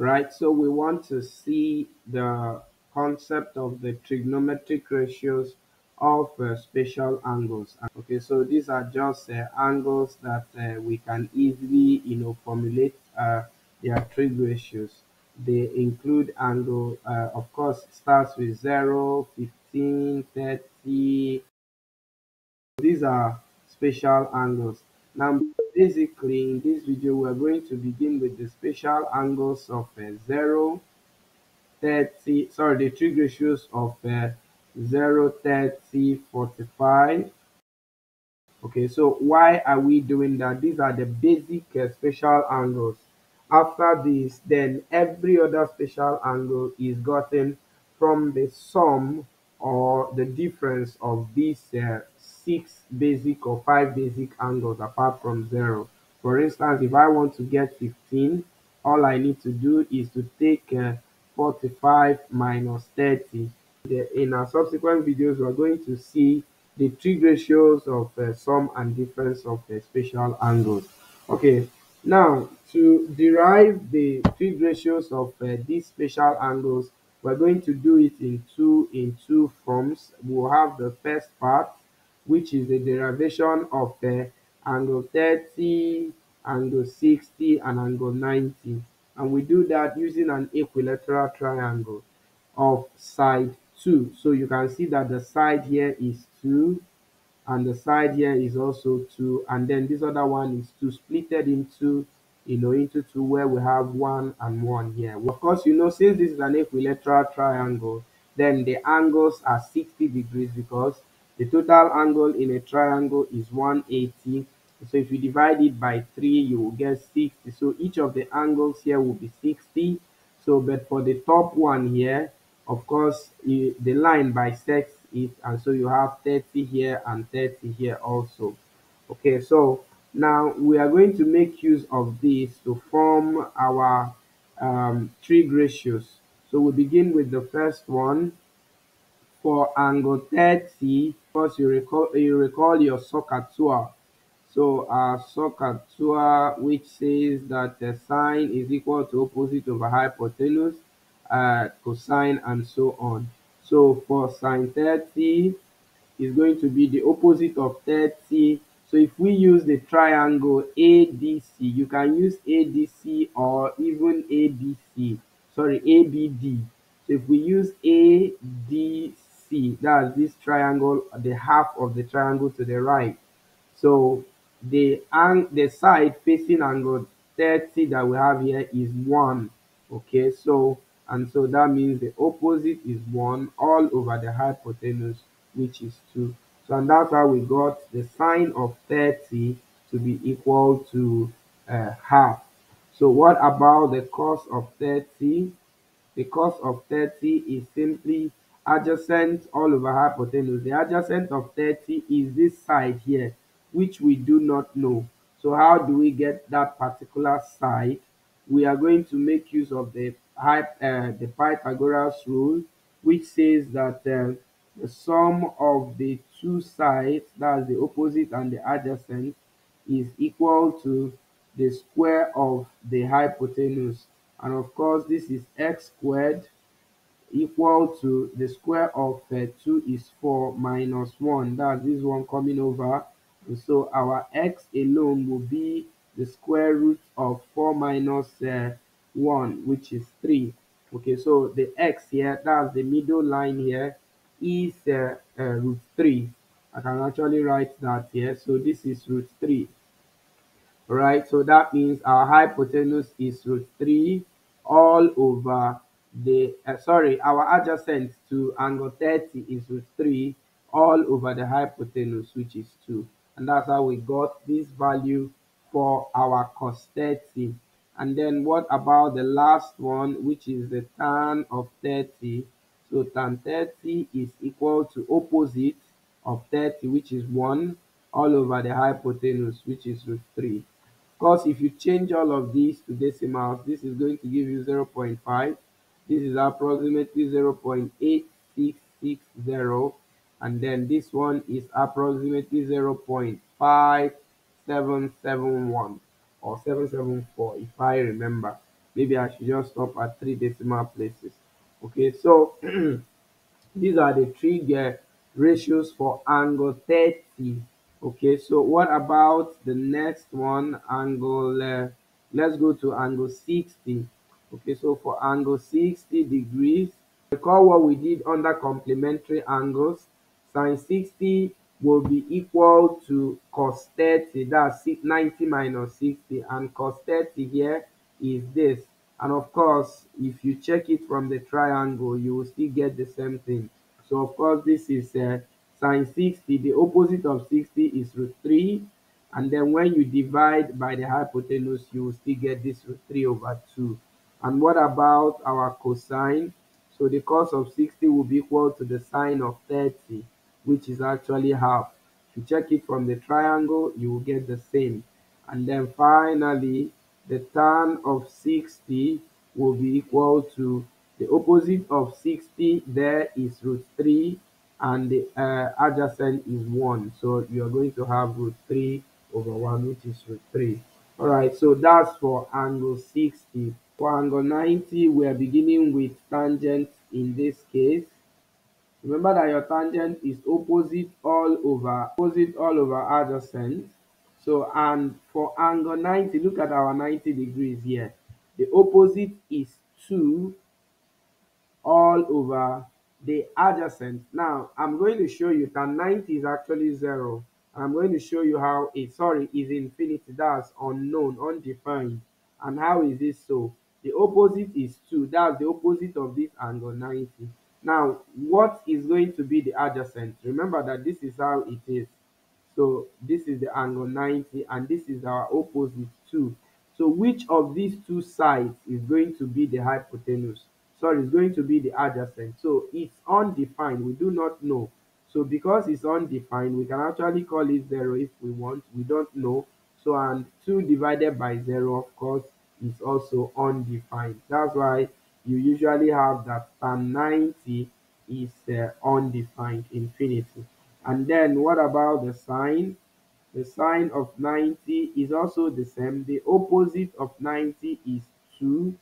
right? So we want to see the concept of the trigonometric ratios of uh, angles. Okay, so these are just uh, angles that uh, we can easily, you know, formulate uh, their trig ratios. They include angle, uh, of course, starts with 0, 15, 30. These are special angles. Now, basically, in this video, we're going to begin with the special angles of uh, 0, 30, sorry, the trig ratios of uh, 0, 30, 45. Okay, so why are we doing that? These are the basic uh, special angles. After this, then every other special angle is gotten from the sum or the difference of these uh, six basic or five basic angles apart from zero. For instance, if I want to get 15, all I need to do is to take uh, 45 minus 30. In our subsequent videos, we're going to see the trig ratios of uh, sum and difference of uh, special angles. Okay, now to derive the trig ratios of uh, these special angles, we're going to do it in two in two forms. We'll have the first part, which is the derivation of uh, angle 30, angle 60, and angle 90. And we do that using an equilateral triangle of side 2. So you can see that the side here is 2 and the side here is also 2 and then this other one is 2 splitted into you know into 2 where we have 1 and 1 here. Of course, you know since this is an equilateral triangle then the angles are 60 degrees because the total angle in a triangle is 180 so if you divide it by 3 you will get 60 so each of the angles here will be 60 so but for the top one here of course the line bisects it and so you have 30 here and 30 here also. Okay so now we are going to make use of this to form our um, trig ratios. So we begin with the first one for angle 30 first you recall you recall your SOHCAHTOA so our SOHCAHTOA which says that the sine is equal to opposite over hypotenuse uh, cosine and so on. So for sine 30 is going to be the opposite of 30 so if we use the triangle ADC you can use ADC or even ABC sorry ABD so if we use ADC that's this triangle the half of the triangle to the right. So the ang the side facing angle 30 that we have here is 1 okay? So and so that means the opposite is 1 all over the hypotenuse which is 2 so and that's how we got the sine of 30 to be equal to uh, half. So what about the cos of 30 the cos of 30 is simply adjacent all over hypotenuse the adjacent of 30 is this side here which we do not know. So how do we get that particular side? We are going to make use of the uh, the Pythagoras rule which says that uh, the sum of the two sides that's the opposite and the adjacent is equal to the square of the hypotenuse. And of course this is x squared equal to the square of uh, 2 is 4 minus 1 that's this one coming over. And so our x alone will be the square root of 4 minus uh, 1 which is 3 okay so the x here that's the middle line here is uh, uh, root 3 i can actually write that here. So this is root 3 right so that means our hypotenuse is root 3 all over the uh, sorry our adjacent to angle 30 is root 3 all over the hypotenuse which is 2 and that's how we got this value for our cos 30 and then what about the last one which is the tan of 30 so tan 30 is equal to opposite of 30 which is 1 all over the hypotenuse which is root 3 because if you change all of these to decimals this is going to give you 0 0.5 this is approximately 0 0.8660 and then this one is approximately 0 0.5771 or 774 if I remember maybe I should just stop at three decimal places. Okay, so these are the uh, ratios for angle 30. Okay, so what about the next one? Angle, uh, let's go to angle 60. Okay, so for angle 60 degrees, recall what we did under complementary angles. Sine 60 will be equal to cos 30, that's 90 minus 60, and cos 30 here is this. And of course, if you check it from the triangle, you will still get the same thing. So of course, this is uh, sine 60. The opposite of 60 is root 3. And then when you divide by the hypotenuse, you will still get this root 3 over 2. And what about our cosine? So the cos of 60 will be equal to the sine of 30, which is actually half. If you check it from the triangle, you will get the same. And then finally, the tan of 60 will be equal to the opposite of 60 there is root 3 and the uh, adjacent is 1. So you are going to have root 3 over 1 which is root 3. Alright, so that's for angle 60. For angle 90, we are beginning with tangent in this case. Remember that your tangent is opposite all over, opposite all over adjacent. So, and for angle 90, look at our 90 degrees here. The opposite is 2 all over the adjacent. Now, I'm going to show you that 90 is actually 0. I'm going to show you how it, sorry, is infinity. That's unknown, undefined. And how is this so? The opposite is 2. That's the opposite of this angle 90. Now, what is going to be the adjacent? Remember that this is how it is. So this is the angle 90 and this is our opposite 2. So which of these two sides is going to be the hypotenuse? Sorry, it's going to be the adjacent. So it's undefined. We do not know. So because it's undefined, we can actually call it 0 if we want. We don't know. So and 2 divided by 0, of course, is also undefined. That's why you usually have that tan 90 is uh, undefined infinity. And then what about the sine? The sine of 90 is also the same. The opposite of 90 is 2.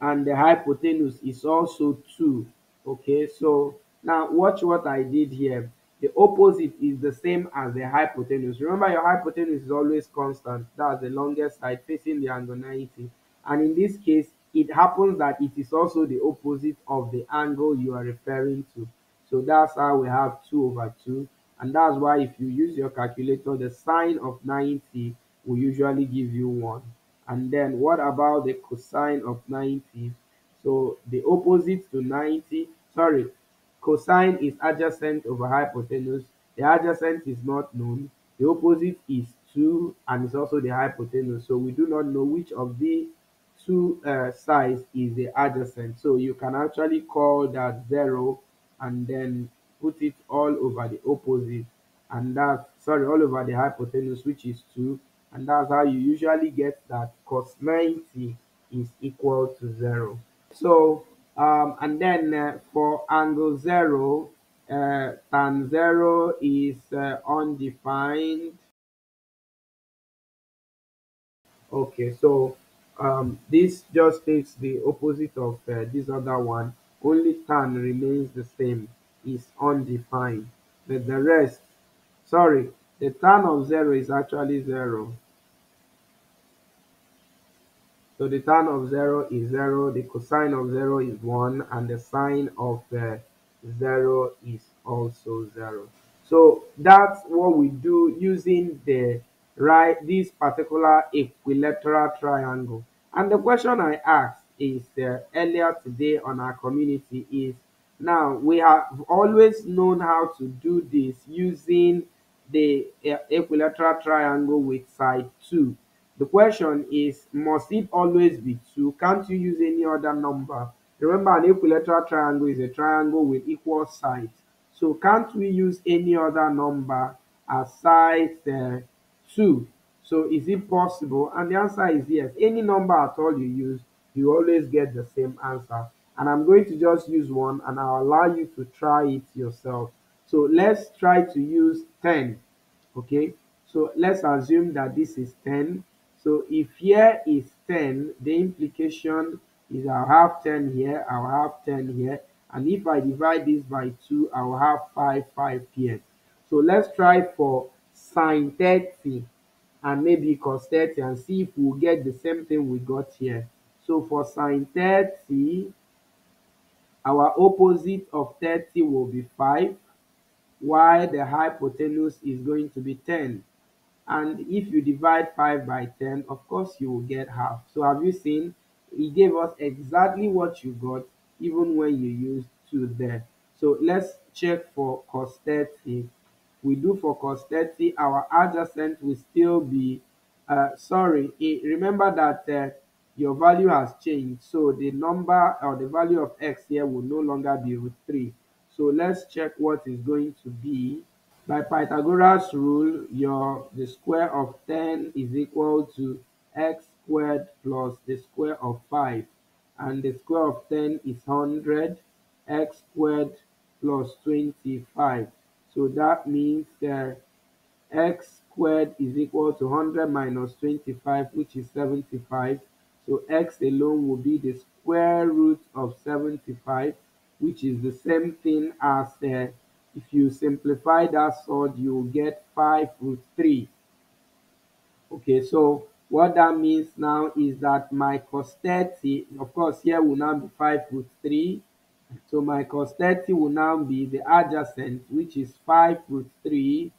And the hypotenuse is also 2. Okay, so now watch what I did here. The opposite is the same as the hypotenuse. Remember your hypotenuse is always constant. That's the longest side facing the angle 90. And in this case, it happens that it is also the opposite of the angle you are referring to. So that's how we have 2 over 2. And that's why if you use your calculator, the sine of 90 will usually give you 1. And then what about the cosine of 90? So the opposite to 90, sorry, cosine is adjacent over hypotenuse. The adjacent is not known. The opposite is 2 and it's also the hypotenuse. So we do not know which of the two uh, sides is the adjacent. So you can actually call that 0 and then put it all over the opposite and that sorry all over the hypotenuse which is 2 and that's how you usually get that cos 90 is equal to 0 so um, and then uh, for angle 0 uh, tan 0 is uh, undefined. Okay so um, this just takes the opposite of uh, this other one. Only tan remains the same. Is undefined. But the rest sorry the tan of 0 is actually 0 so the tan of 0 is 0 the cosine of 0 is 1 and the sine of uh, 0 is also 0 so that's what we do using the right this particular equilateral triangle. And the question i asked is uh, earlier today on our community is now we have always known how to do this using the uh, equilateral triangle with side 2 the question is must it always be 2 can't you use any other number remember an equilateral triangle is a triangle with equal sides so can't we use any other number aside the 2? So is it possible? And the answer is yes. Any number at all you use, you always get the same answer. And I'm going to just use one and I'll allow you to try it yourself. So let's try to use 10. Okay. So let's assume that this is 10. So if here is 10, the implication is I'll have 10 here, I'll have 10 here. And if I divide this by 2, I'll have 5, 5 here. So let's try for sine 30 and maybe cos 30 and see if we'll get the same thing we got here. So for sine 30, our opposite of 30 will be 5, while the hypotenuse is going to be 10. And if you divide 5 by 10, of course you will get half. So have you seen? He gave us exactly what you got even when you used 2 there. So let's check for cos 30. We do for cos 30, our adjacent will still be, uh, sorry, remember that uh, your value has changed. So the number or the value of x here will no longer be root 3. So let's check what is going to be by Pythagoras rule, your the square of 10 is equal to x squared plus the square of 5. And the square of 10 is 100, x squared plus 25. So that means that x squared is equal to 100 minus 25, which is 75. So x alone will be the square root of 75, which is the same thing as uh, if you simplify that sword, you get 5 root 3. Okay, so what that means now is that my cos 30, of course, here will now be 5 root 3. So my cos 30 will now be the adjacent, which is 5 root 3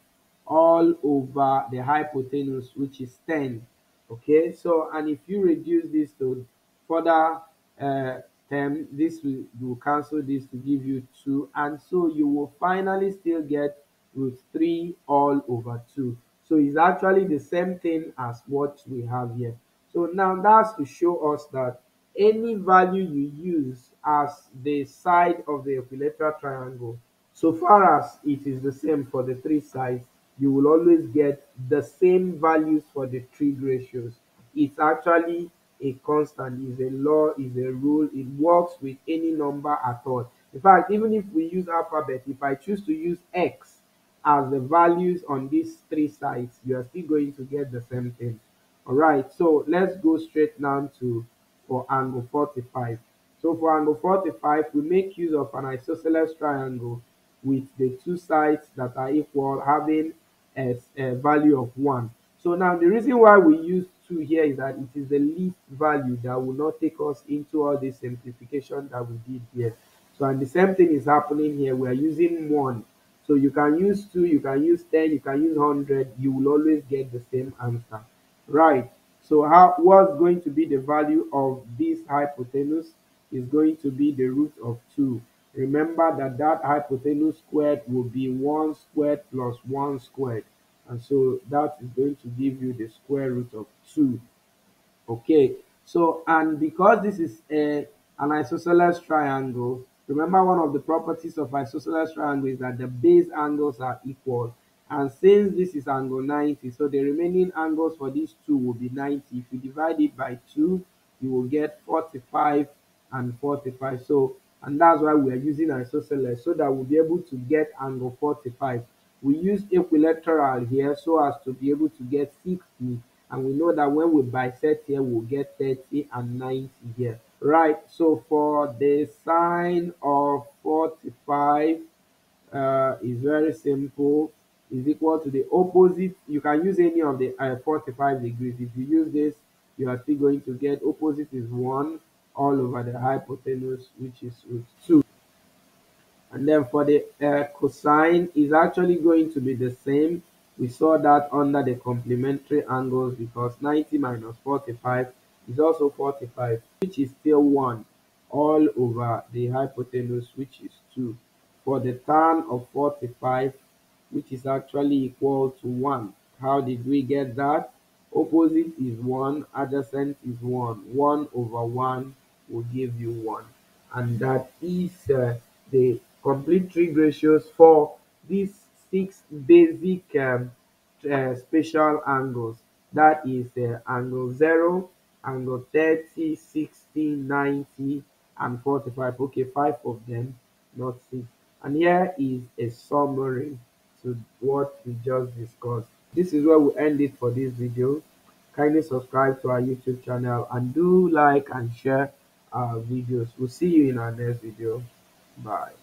all over the hypotenuse, which is 10. Okay, so and if you reduce this to further uh, term, this will, cancel this to give you 2, and so you will finally still get root 3 all over 2. So it's actually the same thing as what we have here. So now that's to show us that any value you use as the side of the equilateral triangle, so far as it is the same for the three sides, you will always get the same values for the trig ratios. It's actually a constant, is a law, is a rule. It works with any number at all. In fact, even if we use alphabet, if I choose to use x as the values on these three sides, you are still going to get the same thing. All right, so let's go straight down to for angle 45. So for angle 45, we make use of an isosceles triangle with the two sides that are equal having a, a uh, value of 1. So now the reason why we use 2 here is that it is the least value that will not take us into all the simplification that we did here. So and the same thing is happening here. We are using 1. So you can use 2, you can use 10, you can use 100. You will always get the same answer. Right. So how what's going to be the value of this hypotenuse is going to be the root of 2. Remember that that hypotenuse squared will be 1 squared plus 1 squared. And so that is going to give you the square root of 2. Okay, so and because this is a, an isosceles triangle, remember one of the properties of isosceles triangle is that the base angles are equal. And since this is angle 90, so the remaining angles for these two will be 90. If you divide it by 2, you will get 45 and 45. So, and that's why we are using isosceles, so that we'll be able to get angle 45. We use equilateral here so as to be able to get 60. And we know that when we bisect here, we'll get 30 and 90 here. Right, so for the sine of 45 uh, is very simple is equal to the opposite. You can use any of the uh, 45 degrees. If you use this, you are still going to get opposite is 1 all over the hypotenuse, which is root 2. And then for the uh, cosine is actually going to be the same. We saw that under the complementary angles because 90 minus 45 is also 45, which is still 1 all over the hypotenuse, which is 2. For the tan of 45, which is actually equal to 1. How did we get that? Opposite is 1, adjacent is 1. 1 over 1 will give you 1. And that is uh, the complete trig ratios for these six basic um, uh, angles. That is uh, angle 0, angle 30, 60, 90, and 45. Okay, five of them, not six. And here is a summary to what we just discussed. This is where we end it for this video. kindly subscribe to our youtube channel and do like and share our videos we'll see you in our next video bye